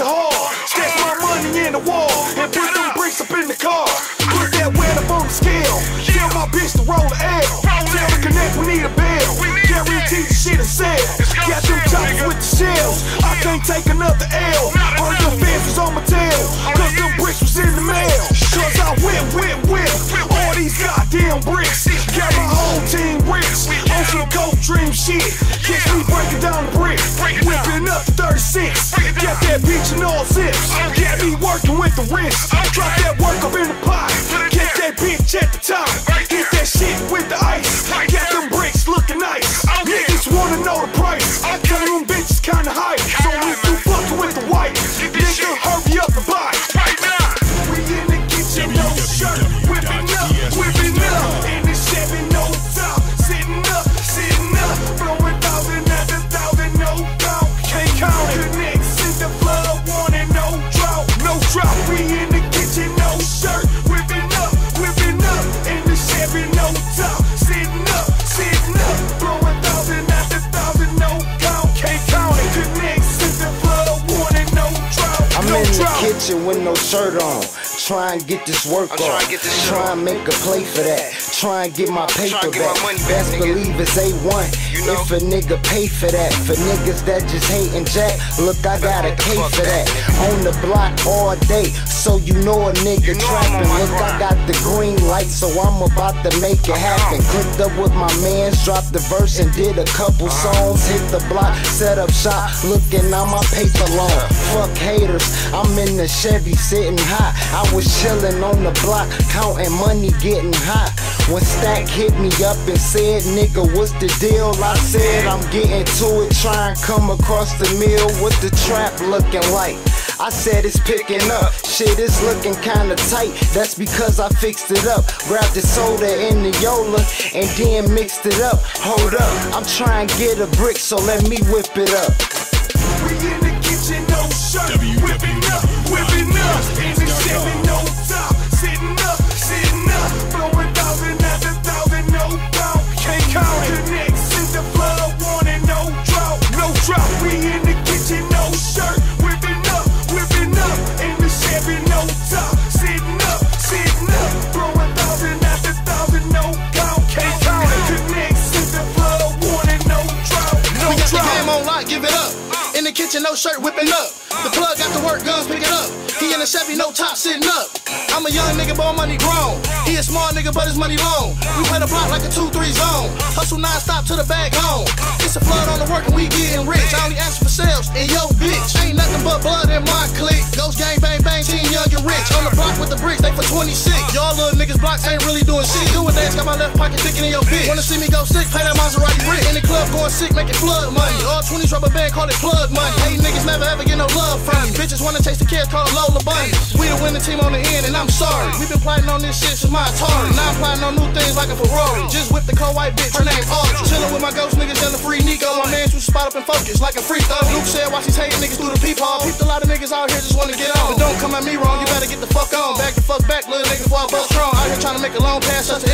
the hall. Stack my money in the wall and put them bricks up in the car. Put that weight up on the scale. Tell my bitch to roll the L. Tell the connect we need a bail. Guarantee the shit is sell. Got them choppers with the shells. I can't take another L. All your fans was on my tail. Cause them bricks was in the mail. Cause I whip, whip, whip. All these goddamn bricks. Got my whole team rich. On some cold dream shit. Catch me breaking down the. Whipping up the 36. Got that bitch in all zips. Got me working with the wrist. Drop that work up in the pot. Get that bitch at with no shirt on. Try and get this work I'm on. trying to get this shit Try and make a play for that. Try and get my paper get back. Best believe it's A1. You know? If a nigga pay for that. For niggas that just hating Jack, look, I got a K for that. On the block all day, so you know a nigga You know trapping. Look, I got the green light, so I'm about to make it happen. Clicked up with my mans, dropped the verse and did a couple Uh-huh. songs. Hit the block, set up shop, looking on my paper long. Fuck haters, I'm in the Chevy sitting high. I was chilling on the block, counting money, getting high. When Stack hit me up and said, nigga, what's the deal? I said, I'm getting to it, try and come across the mill. What the trap looking like? I said it's picking up. Shit is looking kinda tight. That's because I fixed it up. Grabbed the soda in the Yola and then mixed it up. Hold up, I'm trying to get a brick, so let me whip it up. We in the kitchen, no shirt. Whipping the kitchen, no shirt, whipping up. The plug got the work, guns pick it up. He in the Chevy, no top, sitting up. I'm a young nigga, but money grown. He a small nigga, but his money long. We play the block like a 2-3 zone. Hustle non-stop to the bag home. It's a flood on the work and we getting rich. I only ask for sales and yo bitch. Ain't nothing but blood in my clique. Ghost gang, and rich. On the block with the bricks, they for 26. Y'all little niggas blocks ain't really doing shit. Doing dance, got my left pocket sticking in your bitch. Wanna see me go sick, pay that Maserati brick. In the club going sick, making flood money. All 20s rubber band, call it plug money. Hey niggas never ever get no love from me. Bitches wanna taste the kids, call it Lola Bunny. We the winning team on the end, and I'm sorry. We been plotting on this shit since my Atari. Now I'm plotting on new things like a Ferrari. Just whipped the cold white bitch, her name Audrey. Chillin' with my ghost niggas, yelling free Nico. My man shoot spot up and focus like a free throw. Luke said, watch these hating niggas through the peephole. Peeped a lot of niggas out here just wanna get on. But don't come at me wrong, you get the fuck on. Back the fuck back, little nigga, before I bust strong. Out here trying to make a long pass up to